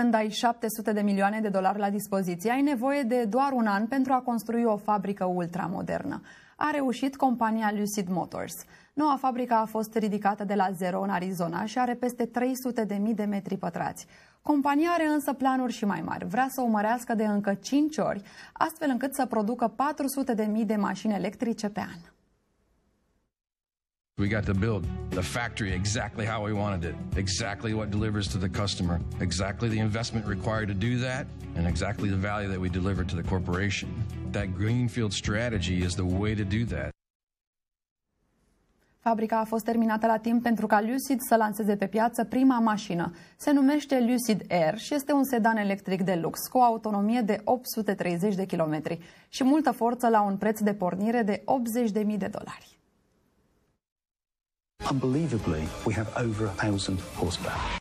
Când ai 700 de milioane de dolari la dispoziție, ai nevoie de doar un an pentru a construi o fabrică ultramodernă. A reușit compania Lucid Motors. Noua fabrică a fost ridicată de la zero în Arizona și are peste 300 de mii de metri pătrați. Compania are însă planuri și mai mari. Vrea să o mărească de încă 5 ori, astfel încât să producă 400 de mii de mașini electrice pe an. We got to build the factory exactly how we wanted it, exactly what delivers to the customer, exactly the investment required to do that, and exactly the value that we deliver to the corporation. That greenfield strategy is the way to do that. Fabrica a fost terminată la timp pentru ca Lucid să lanseze pe piață prima mașină. Se numește Lucid Air și este un sedan electric de lux cu o autonomie de 830 de kilometri și multă forță la un preț de pornire de 80.000 de dolari. Unbelievably, we have over a thousand horsepower.